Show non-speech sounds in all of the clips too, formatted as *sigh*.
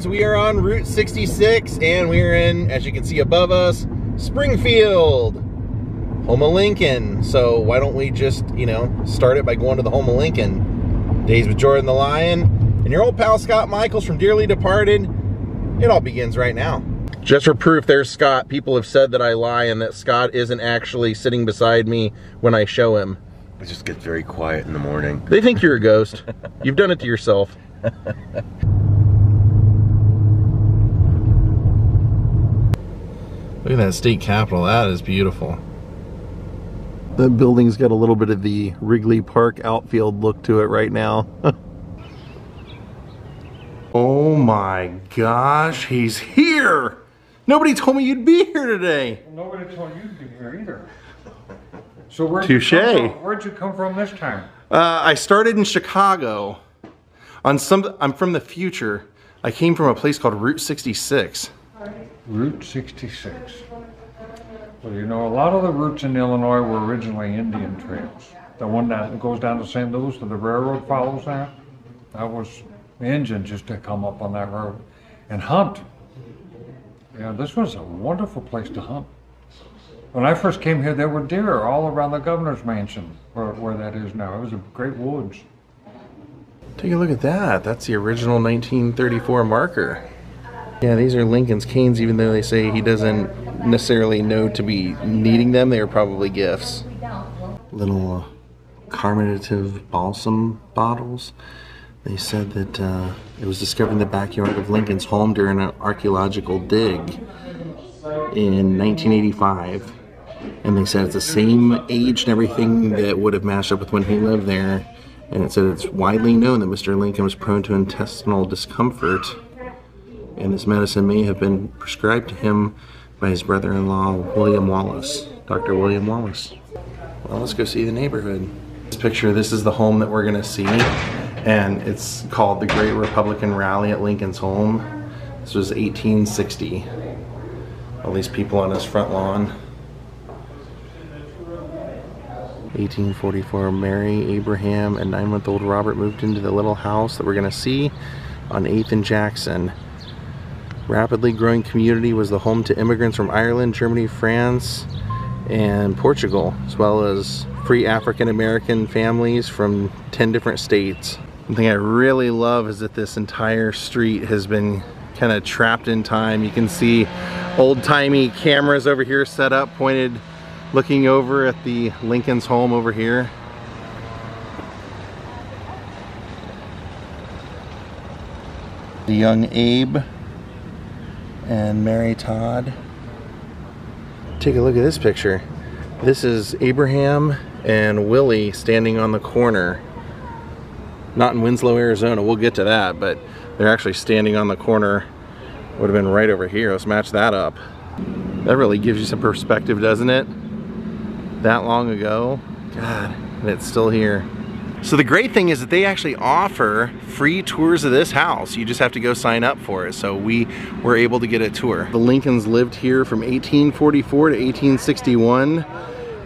friends. We are on Route 66 and we're in, as you can see above us, Springfield, home of Lincoln. So why don't we just, you know, start it by going to the home of Lincoln. Daze with Jordan the Lion and your old pal Scott Michaels from Dearly Departed. It all begins right now. Just for proof, there's Scott. People have said that I lie and that Scott isn't actually sitting beside me when I show him. It just gets very quiet in the morning. They think you're a ghost. You've done it to yourself. *laughs* Look at that state capitol. That is beautiful. The building's got a little bit of the Wrigley Park outfield look to it right now. *laughs* oh my gosh, he's here! Nobody told me you'd be here today. Nobody told you to be here either. So where'd Touche. you come from? Where'd you come from this time? Uh, I started in Chicago. On some, I'm from the future. I came from a place called Route 66. Route 66. Well, you know, a lot of the routes in Illinois were originally Indian trails. The one that goes down to St. Louis, the railroad follows that, that was the Indians used to come up on that road and hunt. Yeah, this was a wonderful place to hunt. When I first came here, there were deer all around the governor's mansion, where, where that is now. It was a great woods. Take a look at that. That's the original 1934 marker. Yeah, these are Lincoln's canes, even though they say he doesn't necessarily know to be needing them. They are probably gifts. Little uh, carminative balsam bottles. They said that uh, it was discovered in the backyard of Lincoln's home during an archaeological dig in 1985. And they said it's the same age and everything that would have matched up with when he lived there. And it said it's widely known that Mr. Lincoln was prone to intestinal discomfort. And this medicine may have been prescribed to him by his brother-in-law, William Wallace, Dr. William Wallace. Well, let's go see the neighborhood. This picture, this is the home that we're gonna see. And it's called the Great Republican Rally at Lincoln's home. This was 1860. All these people on his front lawn. 1844, Mary, Abraham, and nine-month-old Robert moved into the little house that we're gonna see on 8th and Jackson. Rapidly growing community was the home to immigrants from Ireland, Germany, France, and Portugal, as well as free African American families from 10 different states. One thing I really love is that this entire street has been kind of trapped in time. You can see old-timey cameras over here set up, pointed looking over at the Lincoln's home over here. The young Abe and Mary Todd. Take a look at this picture. This is Abraham and Willie standing on the corner. Not in Winslow, Arizona. We'll get to that, but they're actually standing on the corner. Would have been right over here. Let's match that up. That really gives you some perspective, doesn't it? That long ago. God, and it's still here. So the great thing is that they actually offer free tours of this house. You just have to go sign up for it. So we were able to get a tour. The Lincolns lived here from 1844 to 1861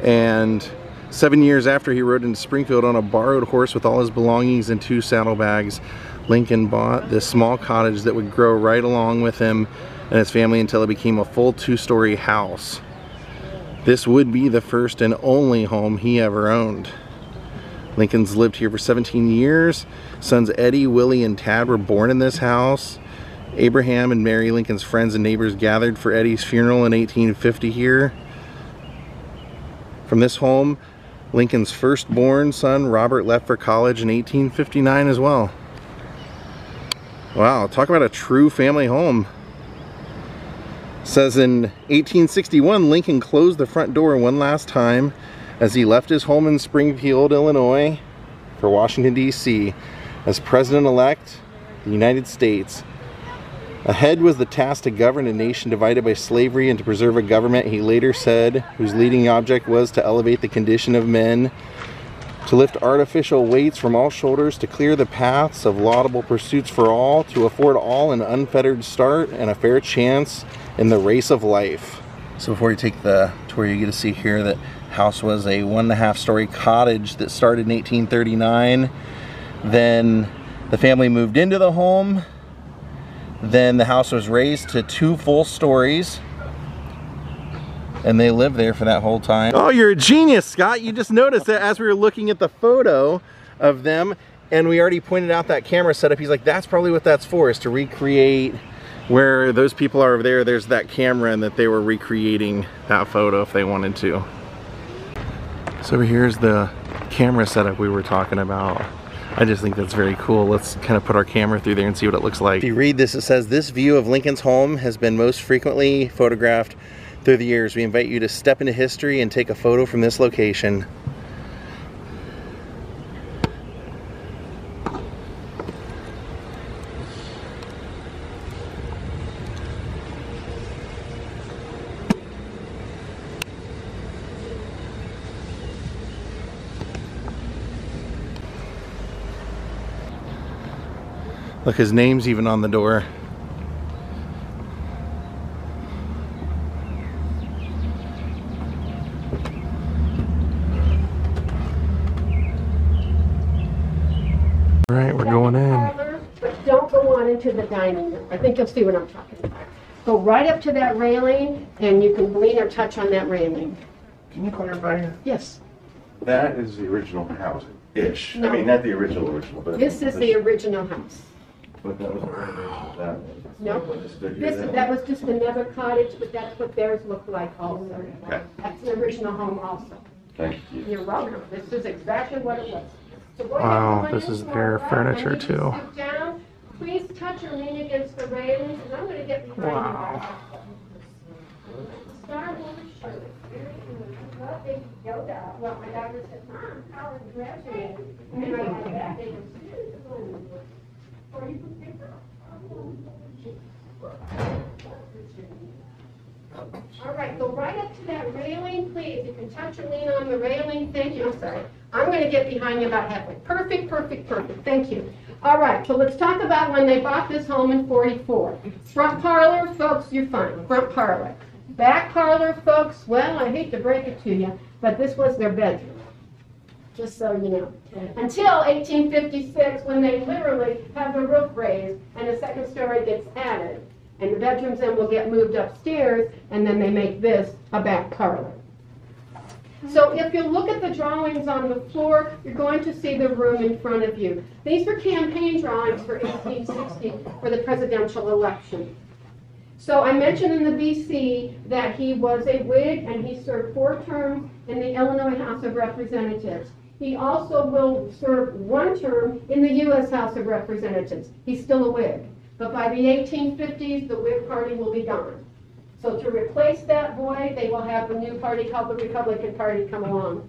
and seven years after he rode into Springfield on a borrowed horse with all his belongings and two saddlebags, Lincoln bought this small cottage that would grow right along with him and his family until it became a full two-story house. This would be the first and only home he ever owned. Lincoln's lived here for 17 years. Sons Eddie, Willie, and Tad were born in this house. Abraham and Mary Lincoln's friends and neighbors gathered for Eddie's funeral in 1850 here. From this home, Lincoln's firstborn son, Robert, left for college in 1859 as well. Wow, talk about a true family home. Says in 1861, Lincoln closed the front door one last time as he left his home in Springfield, Illinois for Washington, D.C. as President-elect the United States. Ahead was the task to govern a nation divided by slavery and to preserve a government, he later said, whose leading object was to elevate the condition of men, to lift artificial weights from all shoulders, to clear the paths of laudable pursuits for all, to afford all an unfettered start and a fair chance in the race of life. So before you take the tour, you get to see here that house was a one and a half story cottage that started in 1839. Then the family moved into the home Then the house was raised to two full stories. And they lived there for that whole time. Oh, you're a genius, Scott. You just noticed that as we were looking at the photo of them, and we already pointed out that camera setup. He's like, that's probably what that's for, is to recreate where those people are over there. There's that camera, and that they were recreating that photo if they wanted to. So here's the camera setup we were talking about. I just think that's very cool. Let's kind of put our camera through there and see what it looks like. If you read this, it says, this view of Lincoln's home has been most frequently photographed through the years. We invite you to step into history and take a photo from this location. Look, his name's even on the door. All right, we're going in. But don't go on into the dining room. I think you'll see what I'm talking about. Go right up to that railing and you can lean or touch on that railing. Can you clarify? Yes, That is the original house-ish. No. I mean, not the original original, but. this is the original house. But that was a renovation of that one. No, What just stood this, then? that was just another cottage, but that's what theirs looked like also. Okay. That's the original home also. Thank you. You're welcome. This is exactly what it was. So go Wow, and this in is for their a walk, furniture, you can too. sit down. Please touch or lean against the railings, and I'm gonna get behind you. Wow. Star Wars shirt. Very good. Love big Yoda. Well, my daughter said, Mom, college graduated. And I got that. They go, Or you can pick up. All right, go right up to that railing, please. You can touch or lean on the railing. Thank you. I'm sorry. I'm going to get behind you about halfway. Perfect, perfect, perfect. Thank you. All right, so let's talk about when they bought this home in 44. Front parlor, folks, you're fine. Front parlor. Back parlor, folks, well, I hate to break it to you, but this was their bedroom. Just so you know. Until 1856, when they literally have the roof raised and the second story gets added. And the bedrooms then will get moved upstairs, and then they make this a back parlor. So if you look at the drawings on the floor, you're going to see the room in front of you. These were campaign drawings for 1860 for the presidential election. So I mentioned in the BC that he was a Whig and he served four terms in the Illinois House of Representatives. He also will serve one term in the U.S. House of Representatives. He's still a Whig. But by the 1850s, the Whig Party will be gone. So to replace that boy, they will have a new party called the Republican Party come along.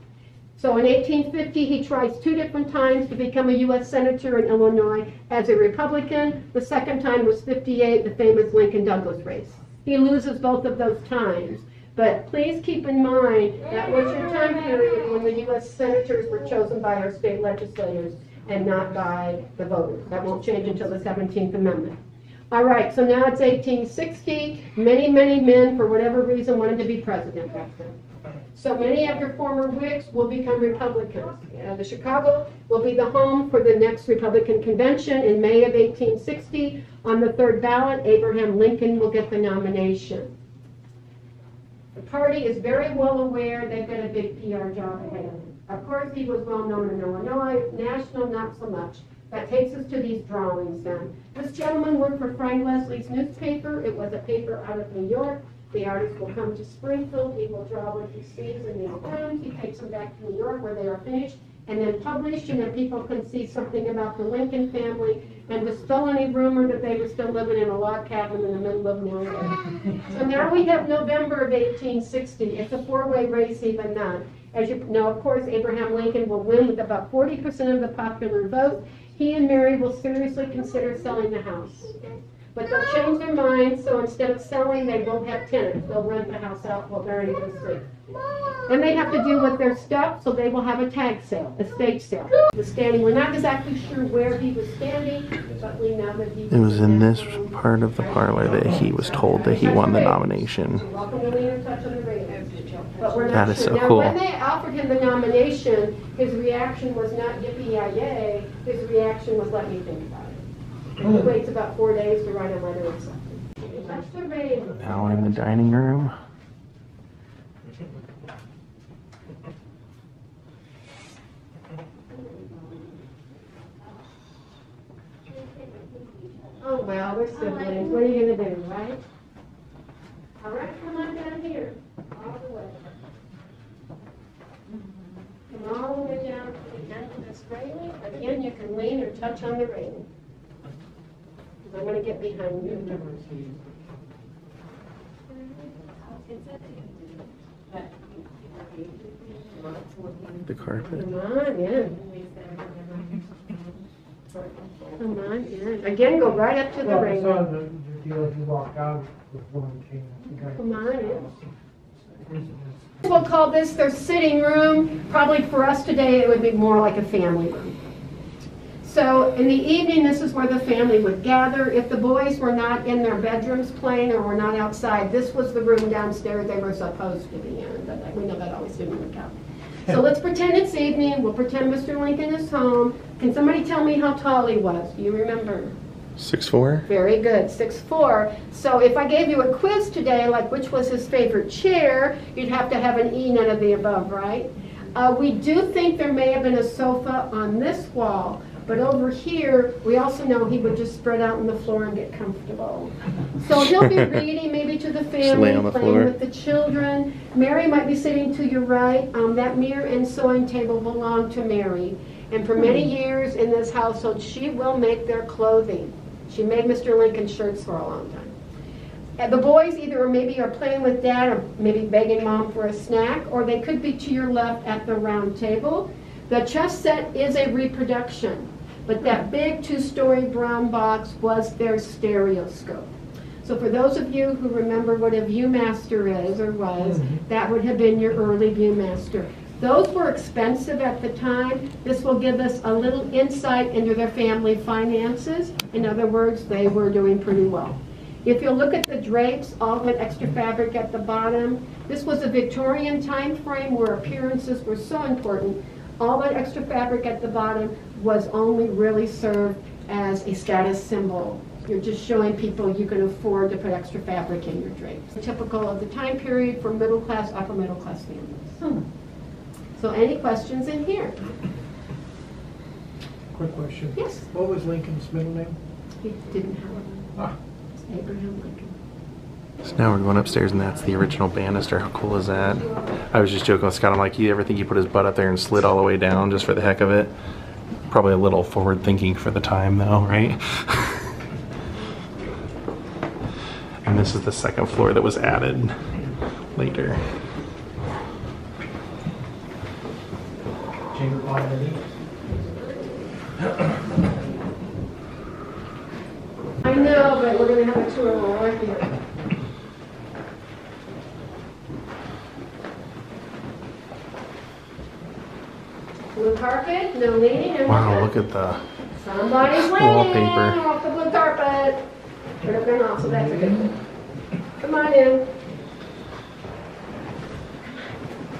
So in 1850, he tries two different times to become a U.S. Senator in Illinois as a Republican. The second time was 58, the famous Lincoln-Douglas race. He loses both of those times. But please keep in mind, that was your time period when the U.S. Senators were chosen by our state legislators and not by the voters. That won't change until the 17th Amendment. All right, so now it's 1860. Many, many men, for whatever reason, wanted to be president back then. So many of your former Whigs will become Republicans. Uh, the Chicago will be the home for the next Republican convention in May of 1860. On the third ballot, Abraham Lincoln will get the nomination. The party is very well aware they've got a big PR job ahead of them. Of course, he was well known in Illinois, national not so much. That takes us to these drawings then. This gentleman worked for Frank Leslie's newspaper. It was a paper out of New York. The artist will come to Springfield, he will draw what he sees in these rooms, he takes them back to New York where they are finished, and then published, and then people can see something about the Lincoln family, and the still any rumor that they were still living in a log cabin in the middle of nowhere. So now we have November of 1860, it's a four-way race even now. As you know, of course, Abraham Lincoln will win with about 40% of the popular vote. He and Mary will seriously consider selling the house. But they'll change their minds, so instead of selling, they won't have tenants. They'll rent the house out while Mary is asleep. Then they have to deal with their stuff, so they will have a tag sale, a estate sale. The standing, we're not exactly sure where he was standing, but we know that he. It was in this part of the parlor that he was told that he won the nomination. You're Welcome to lean or touch on the radios. But we're That not is sure. so Now, cool. when they offered him the nomination, his reaction was not yippee-yi-yay, his reaction was, let me think about it. And he waits about four days to write a letter. That's the railing. Now we're in the dining room. Oh, well, we're siblings, what are you gonna do, right? All right, come on down here, all the way. Come all the way down to the end of this railing, again, you can lean or touch on the railing. 'Cause I'm gonna get behind you. The carpet. Come on in. Come on in, again, go right up to the Well, I railing. saw the, the deal if you walk out before we came. I think I- Come on in. We'll call this their sitting room. Probably for us today, it would be more like a family room. So in the evening, this is where the family would gather. If the boys were not in their bedrooms playing or were not outside, this was the room downstairs they were supposed to be in, but we know that always didn't work out. So let's pretend it's evening. We'll pretend Mr. Lincoln is home. Can somebody tell me how tall he was? Do you remember? Six four. Very good, six four. So if I gave you a quiz today, like which was his favorite chair, you'd have to have an E, none of the above, right? Uh, we do think there may have been a sofa on this wall, but over here, we also know he would just spread out on the floor and get comfortable. So he'll be *laughs* reading maybe to the family, the playing floor. with the children. Mary might be sitting to your right. Um, that mirror and sewing table belong to Mary. And for many years in this household, she will make their clothing. She made Mr. Lincoln shirts for a long time. And the boys either or maybe are playing with dad or maybe begging mom for a snack, or they could be to your left at the round table. The chess set is a reproduction, but that big two-story brown box was their stereoscope. So for those of you who remember what a Viewmaster is or was, mm-hmm. that would have been your early Viewmaster. Those were expensive at the time. This will give us a little insight into their family finances. In other words, they were doing pretty well. If you look at the drapes, all that extra fabric at the bottom, this was a Victorian time frame where appearances were so important. All that extra fabric at the bottom was only really served as a status symbol. You're just showing people you can afford to put extra fabric in your drapes. Typical of the time period for middle class, upper middle class families. So any questions in here? Quick question. Yes, What was Lincoln's middle name? he didn't have one. Ah. It's Abraham Lincoln. So now we're going upstairs, and that's the original banister. How cool is that? I was just joking with Scott. I'm like, you ever think he put his butt up there and slid all the way down just for the heck of it? Probably a little forward thinking for the time, though, right? *laughs* and this is the second floor that was added later. Chamber? I know, but we're gonna have a tour while we're here. Blue carpet, no leaning, and Wow, look at the. Somebody's leaning Wallpaper. off the blue carpet. Have been off, so that's a good thing. Come on in.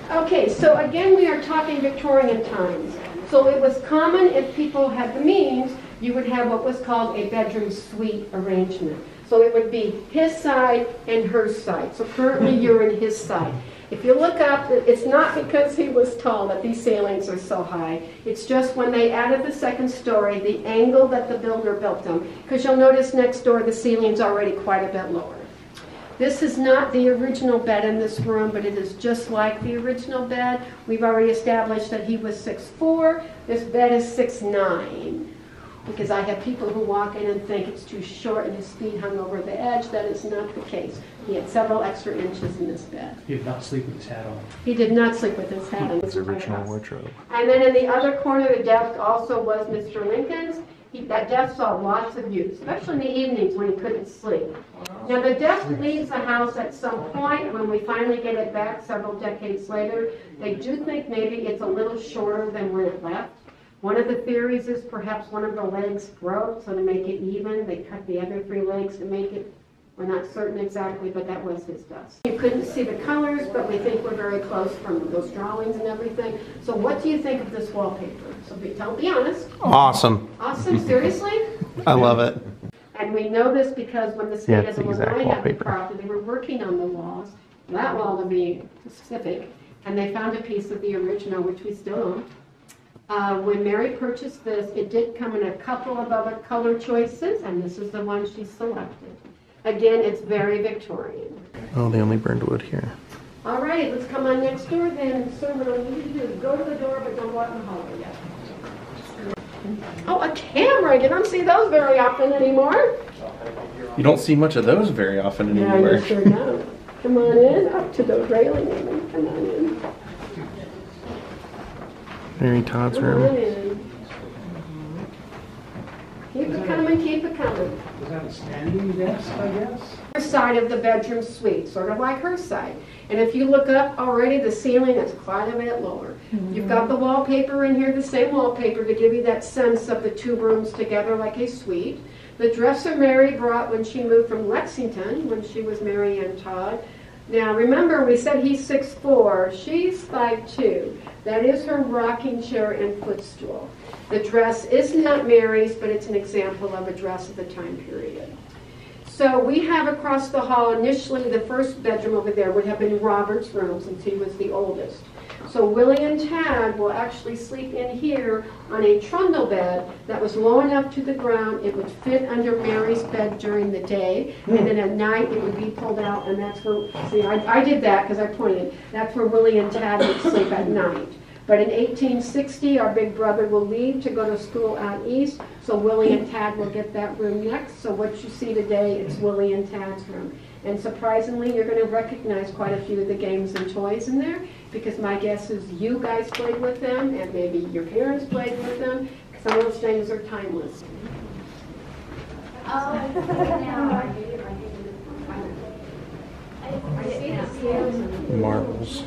Okay, so again, we are talking Victorian times. So it was common if people had the means, you would have what was called a bedroom suite arrangement. So it would be his side and her side. So currently you're in his side. If you look up, it's not because he was tall that these ceilings are so high. It's just when they added the second story, the angle that the builder built them. Because you'll notice next door the ceiling's already quite a bit lower. This is not the original bed in this room, but it is just like the original bed. We've already established that he was 6'4". This bed is 6'9". Because I have people who walk in and think it's too short and his feet hung over the edge. That is not the case. He had several extra inches in this bed. He did not sleep with his hat on. He did not sleep with his hat on. His original wardrobe. And then in the other corner, of the desk also was Mr. Lincoln's. He, that desk saw lots of use, especially in the evenings when he couldn't sleep. Now, the desk leaves the house at some point, when we finally get it back several decades later. They do think maybe it's a little shorter than when it left. One of the theories is perhaps one of the legs broke, so to make it even, they cut the other three legs to make it, we're not certain exactly, but that was his desk. You couldn't see the colors, but we think we're very close from those drawings and everything. So what do you think of this wallpaper? So be, tell, be honest. Awesome. Awesome, seriously? I love it. And we know this because when the Yeah, state it's of the Illinois had the property, they were working on the walls, that wall to be specific, and they found a piece of the original, which we still own. Uh, when Mary purchased this, it did come in a couple of other color choices, and this is the one she selected. Again, it's very Victorian. Oh, they only burned wood here. All right, let's come on next door then. So what I need you to do is go to the door, but don't go out in the hallway yet. Oh, a camera, you don't see those very often anymore. You don't see much of those very often anymore. Yeah, you sure don't. Come on in, up to the railing, Amy. come on in. Mary Todd's room. Keep it coming, keep it coming. Is that a standing desk, I guess? Her side of the bedroom suite, sort of like her side. And if you look up already, the ceiling is quite a bit lower. You've got the wallpaper in here, the same wallpaper to give you that sense of the two rooms together like a suite. The dresser Mary brought when she moved from Lexington, when she was Mary Ann Todd. Now, remember, we said he's 6'4", she's 5'2". That is her rocking chair and footstool. The dress is not Mary's, but it's an example of a dress of the time period. So we have across the hall, initially, the first bedroom over there would have been Robert's room since he was the oldest. So Willie and Tad will actually sleep in here on a trundle bed that was low enough to the ground. It would fit under Mary's bed during the day, and then at night it would be pulled out, and that's where, see, I, I did that because I pointed. That's where Willie and Tad would sleep at night. But in 1860, our big brother will leave to go to school out east, so Willie and Tad will get that room next. So what you see today, it's Willie and Tad's room. And surprisingly, you're going to recognize quite a few of the games and toys in there, because my guess is you guys played with them, and maybe your parents played with them. because Some of those things are timeless. I see the scales and the- Marbles.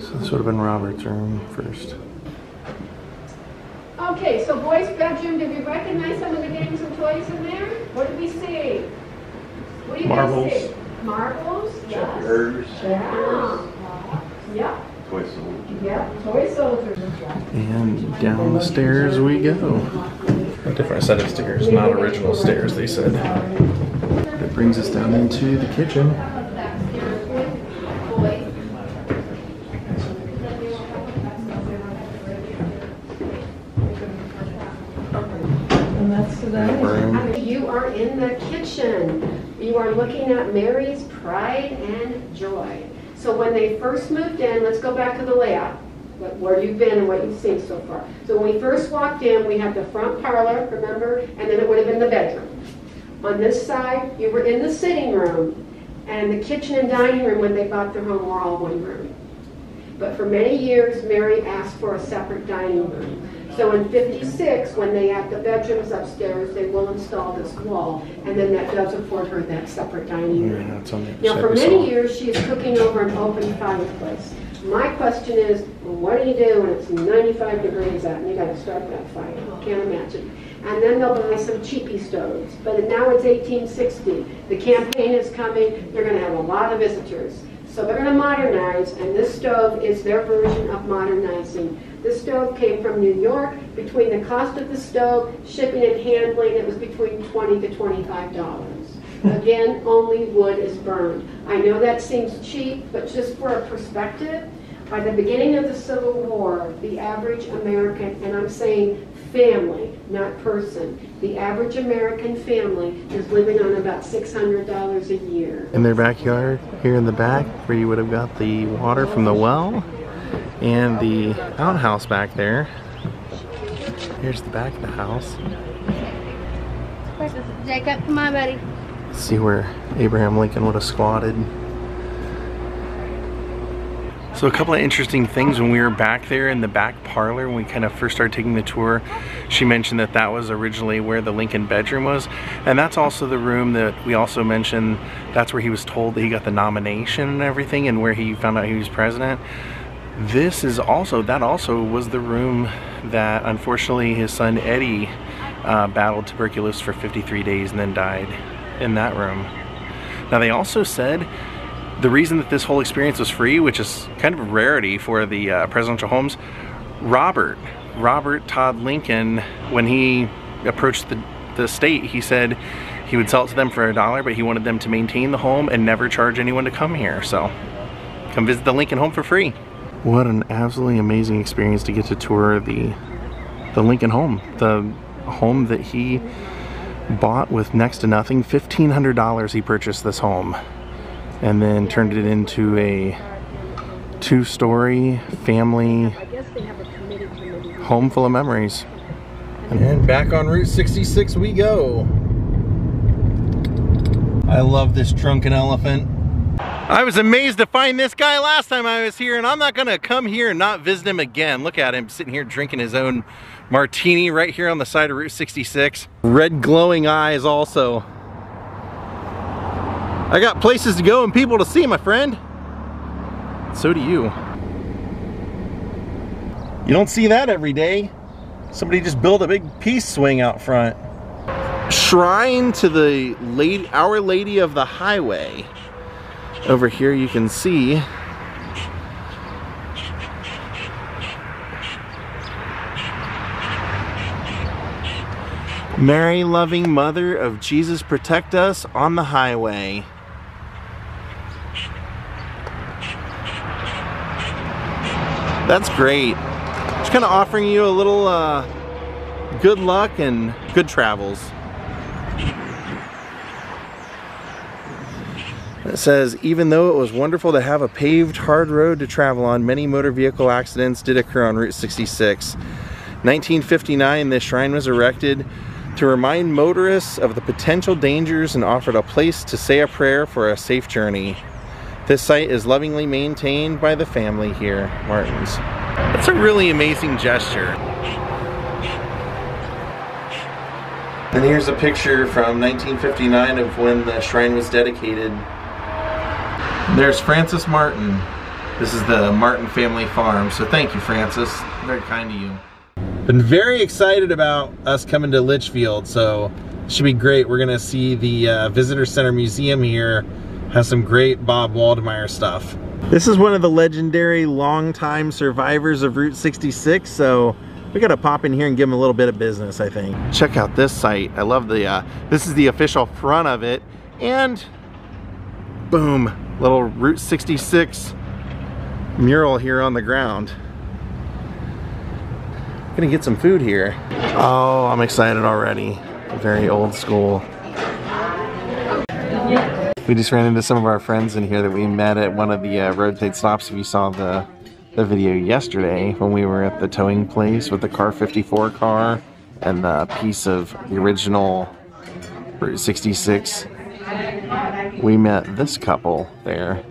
So this would have been Robert's room first. Okay, so boys' bedroom, did we recognize some of the games and toys in there? What did we see? What do you guys Marbles. see? Marbles, yes. Checkers, Yeah. Yep, toy soldiers. yep, toy soldiers. And down the stairs we go. A different set of stairs, not original stairs, they said. It brings us down into the kitchen. And that's the dining room. Room. You are in the kitchen. You are looking at Mary's pride and joy. So when they first moved in, let's go back to the layout, where you've been and what you've seen so far. So when we first walked in, we had the front parlor, remember? And then it would have been the bedroom. On this side, you were in the sitting room, and the kitchen and dining room, when they bought their home, were all one room. But for many years, Mary asked for a separate dining room. So in 56, when they add the bedrooms upstairs, they will install this wall, and then that does afford her that separate dining room. Now, for many years, she is cooking over an open fireplace. My question is, well, what do you do when it's 95 degrees out and you gotta start that fire? Can't imagine. And then they'll buy some cheapy stoves. But now it's 1860. The campaign is coming. They're gonna have a lot of visitors. So they're gonna modernize, and this stove is their version of modernizing. This stove came from New York. Between the cost of the stove, shipping and handling, it was between 20 to 25 dollars. Again, only wood is burned. I know that seems cheap, but just for a perspective, by the beginning of the Civil War, the average American, and I'm saying family, not person, the average American family is living on about $600 a year. In their backyard, here in the back, where you would have got the water from the well, and the outhouse back there. Here's the back of the house. Jacob, come on, buddy. See where Abraham Lincoln would have squatted. So a couple of interesting things when we were back there in the back parlor when we kind of first started taking the tour she mentioned that that was originally where the Lincoln bedroom was and that's also the room that we also mentioned that's where he was told that he got the nomination and everything and where he found out he was president this is also that also was the room that unfortunately his son Eddie uh, battled tuberculosis for 53 days and then died in that room now they also said the reason that this whole experience was free, which is kind of a rarity for the uh, presidential homes, Robert, Robert Todd Lincoln, when he approached the, the state, he said he would sell it to them for a dollar, but he wanted them to maintain the home and never charge anyone to come here. So come visit the Lincoln home for free. What an absolutely amazing experience to get to tour the the Lincoln home, the home that he bought with next to nothing. $1,500 he purchased this home and then turned it into a two-story family home full of memories. And back on Route 66 we go. I love this drunken elephant. I was amazed to find this guy last time I was here and I'm not gonna come here and not visit him again. Look at him sitting here drinking his own martini right here on the side of Route 66. Red glowing eyes also. I got places to go and people to see, my friend. So do you. You don't see that every day. Somebody just built a big peace swing out front. Shrine to the lady, Our Lady of the Highway. Over here you can see Mary loving mother of Jesus protect us on the highway. That's great. Just kind of offering you a little uh, good luck and good travels. It says, even though it was wonderful to have a paved hard road to travel on, many motor vehicle accidents did occur on Route 66. 1959, this shrine was erected to remind motorists of the potential dangers and offered a place to say a prayer for a safe journey. This site is lovingly maintained by the family here, Martins. That's a really amazing gesture. And here's a picture from 1959 of when the shrine was dedicated. There's Francis Martin. This is the Martin family farm, so thank you, Francis. Very kind to you. Been very excited about us coming to Litchfield, so it should be great. We're gonna see the uh, Visitor Center Museum here. Has some great Bob Waldmire stuff. This is one of the legendary longtime survivors of Route 66, so we gotta pop in here and give him a little bit of business, I think. Check out this site. I love the, uh, this is the official front of it, and boom, little Route 66 mural here on the ground. Gonna get some food here. Oh, I'm excited already. Very old school. We just ran into some of our friends in here that we met at one of the uh, roadside stops. If you saw the, the video yesterday when we were at the towing place with the car 54 car and the piece of the original Route 66, we met this couple there.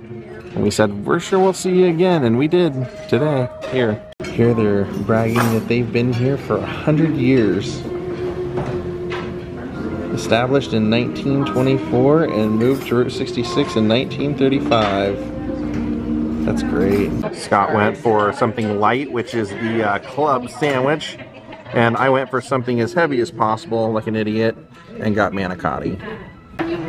And we said, we're sure we'll see you again. And we did today here. Here they're bragging that they've been here for a hundred years. Established in 1924 and moved to Route 66 in 1935. That's great. Scott went for something light, which is the uh, club sandwich. And I went for something as heavy as possible, like an idiot, and got manicotti.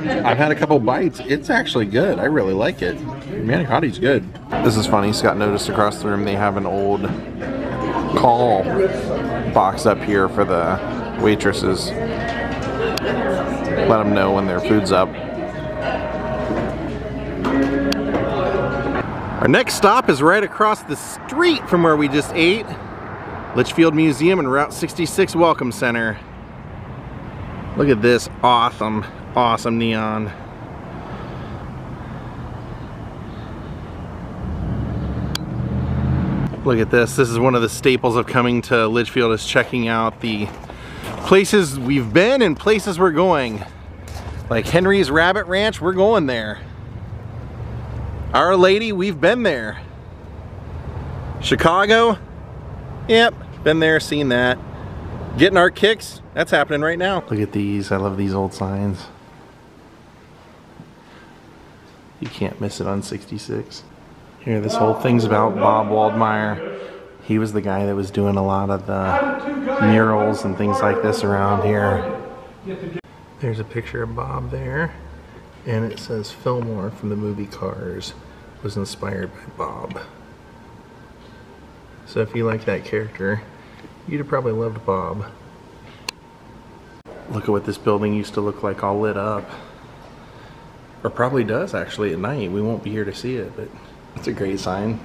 I've had a couple bites. It's actually good. I really like it. Manicotti's good. This is funny. Scott noticed across the room they have an old call box up here for the waitresses. Let them know when their food's up. Our next stop is right across the street from where we just ate. Litchfield Museum and Route 66 Welcome Center. Look at this awesome, awesome neon. Look at this. This is one of the staples of coming to Litchfield is checking out the places we've been and places we're going. Like Henry's Rabbit Ranch, we're going there. Our Lady, we've been there. Chicago, yep, been there, seen that. Getting our kicks, that's happening right now. Look at these, I love these old signs. You can't miss it on 66. Here, this whole thing's about Bob Waldmire. He was the guy that was doing a lot of the murals and things like this around here. There's a picture of Bob there, and it says Fillmore from the movie Cars was inspired by Bob. So if you like that character, you'd have probably loved Bob. Look at what this building used to look like all lit up. Or probably does actually at night. We won't be here to see it, but it's a great sign.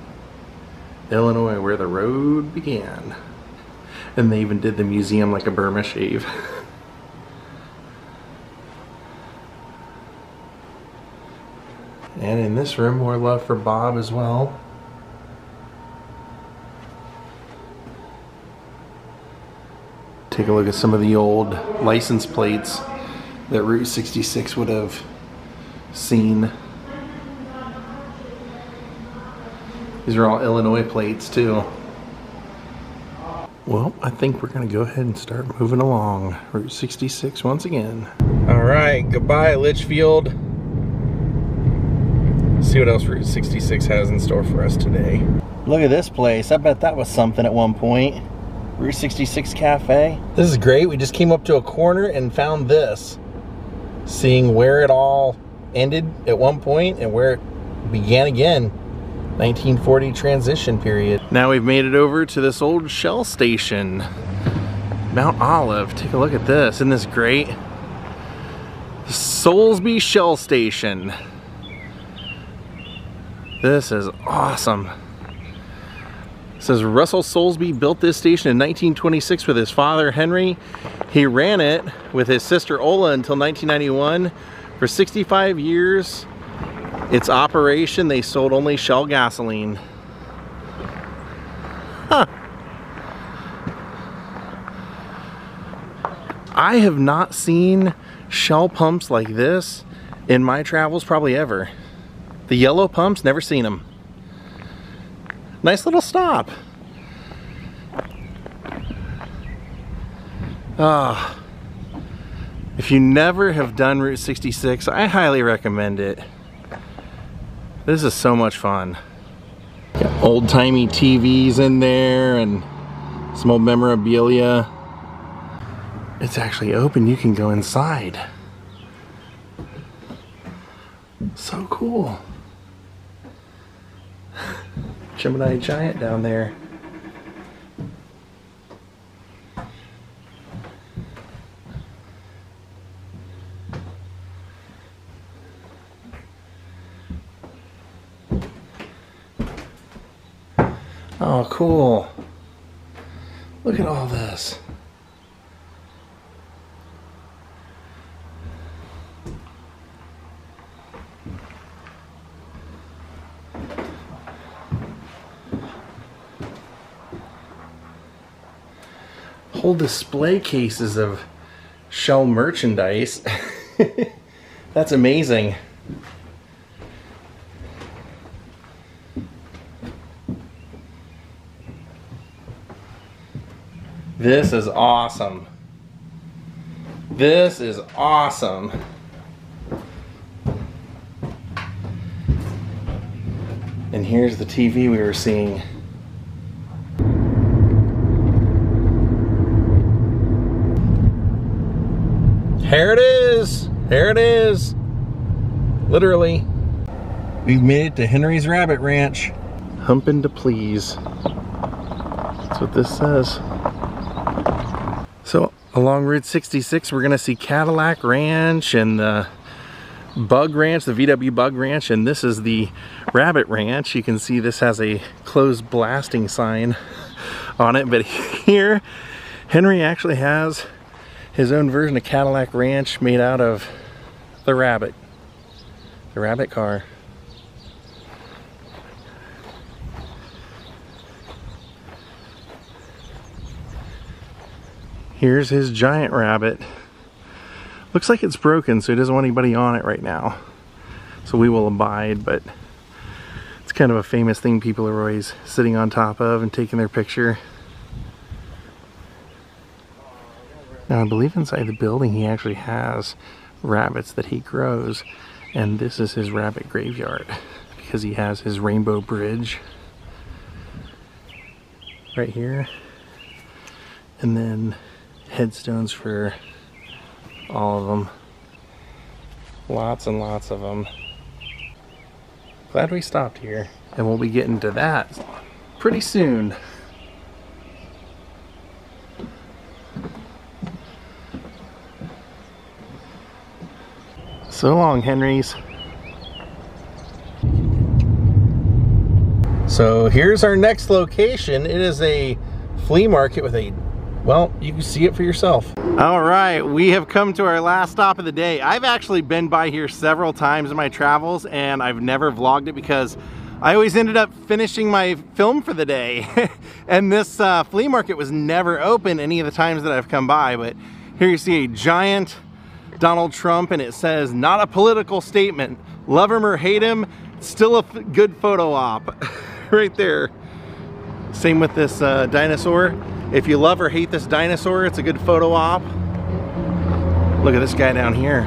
Illinois, where the road began. And they even did the museum like a Burma shave. *laughs* and in this room, more love for Bob as well. Take a look at some of the old license plates that Route 66 would have seen. These are all Illinois plates too. Well, I think we're gonna go ahead and start moving along. Route 66 once again. All right, goodbye Litchfield. See what else Route 66 has in store for us today. Look at this place. I bet that was something at one point. Route 66 Cafe. This is great. We just came up to a corner and found this. Seeing where it all ended at one point and where it began again. 1940 transition period. Now we've made it over to this old Shell station. Mount Olive. Take a look at this. Isn't this great? Soulsby Shell Station. This is awesome. Says Russell Soulsby built this station in 1926 with his father Henry. He ran it with his sister Ola until 1991. For 65 years, its operation, they sold only Shell gasoline. Huh. I have not seen Shell pumps like this in my travels probably ever. The yellow pumps, never seen them. Nice little stop. Ah. If you never have done Route 66, I highly recommend it. This is so much fun. Old-timey TVs in there and some old memorabilia. It's actually open, you can go inside. So cool. Gemini Giant down there. Oh, cool. Look at all this. Display cases of Shell merchandise. *laughs* That's amazing. This is awesome. This is awesome. And here's the TV we were seeing. Here it is. Here it is. Literally. We've made it to Henry's Rabbit Ranch. Humping to please. That's what this says. So along Route 66, we're gonna see Cadillac Ranch and the Bug Ranch, the VW Bug Ranch, and this is the Rabbit Ranch. You can see this has a closed blasting sign on it, but *laughs* here, Henry actually has his own version of Cadillac Ranch made out of the Rabbit, the Rabbit car. Here's his giant rabbit. Looks like it's broken, so he doesn't want anybody on it right now. So we will abide, but it's kind of a famous thing people are always sitting on top of and taking their picture. Now I believe inside the building he actually has rabbits that he grows and this is his rabbit graveyard *laughs* because he has his rainbow bridge right here and then headstones for all of them. Lots and lots of them. Glad we stopped here. And we'll be getting to that pretty soon. So long, Henry's. So here's our next location. It is a flea market with a, well, you can see it for yourself. All right, we have come to our last stop of the day. I've actually been by here several times in my travels and I've never vlogged it because I always ended up finishing my film for the day. *laughs* and this uh, flea market was never open any of the times that I've come by, but here you see a giant Donald Trump and it says, not a political statement. Love him or hate him, still a good photo op. *laughs* right there. Same with this uh, dinosaur. If you love or hate this dinosaur, it's a good photo op. Look at this guy down here.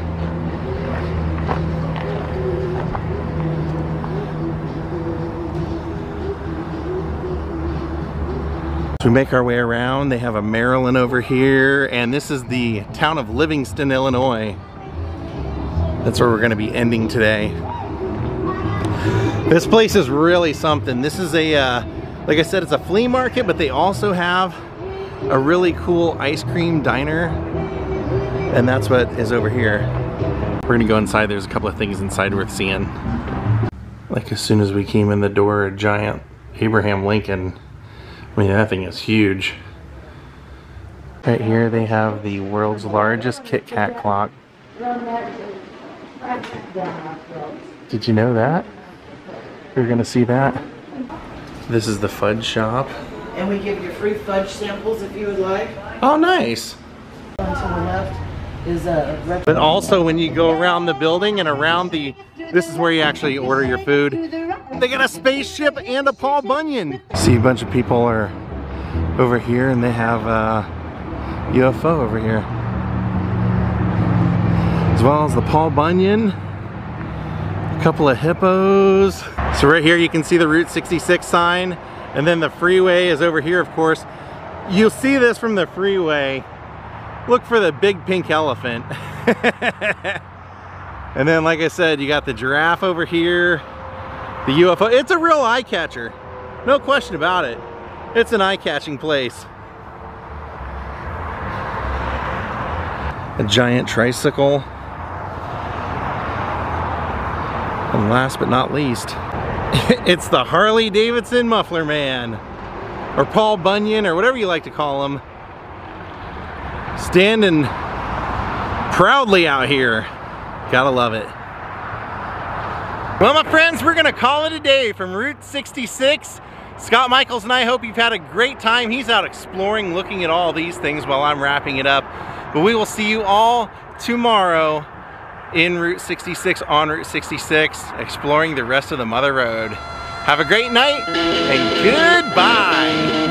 We make our way around. They have a Marilyn over here, and this is the town of Livingston, Illinois. That's where we're gonna be ending today. This place is really something. This is a, uh, like I said, it's a flea market, but they also have a really cool ice cream diner. And that's what is over here. We're gonna go inside. There's a couple of things inside worth seeing. Like as soon as we came in the door, a giant Abraham Lincoln. I mean, that thing is huge. Right here they have the world's largest Kit Kat clock. Did you know that? You're gonna see that. This is the fudge shop. And we give you free fudge samples if you would like. Oh, nice. On to the left is a. But also when you go around the building and around the, this is where you actually order your food. They got a spaceship and a Paul Bunyan. See a bunch of people are over here and they have a UFO over here. As well as the Paul Bunyan. A couple of hippos. So right here you can see the Route 66 sign and then the freeway is over here of course. You'll see this from the freeway. Look for the big pink elephant. *laughs* and then like I said, you got the giraffe over here, the UFO. It's a real eye catcher. No question about it. It's an eye-catching place. A giant tricycle. And last but not least, *laughs* it's the Harley Davidson Muffler Man. Or Paul Bunyan, or whatever you like to call him. Standing proudly out here. Gotta love it. Well, my friends, we're gonna call it a day from Route 66. Scott Michaels and I hope you've had a great time. He's out exploring, looking at all these things while I'm wrapping it up. But we will see you all tomorrow in Route 66, on Route 66, exploring the rest of the Mother Road. Have a great night and goodbye.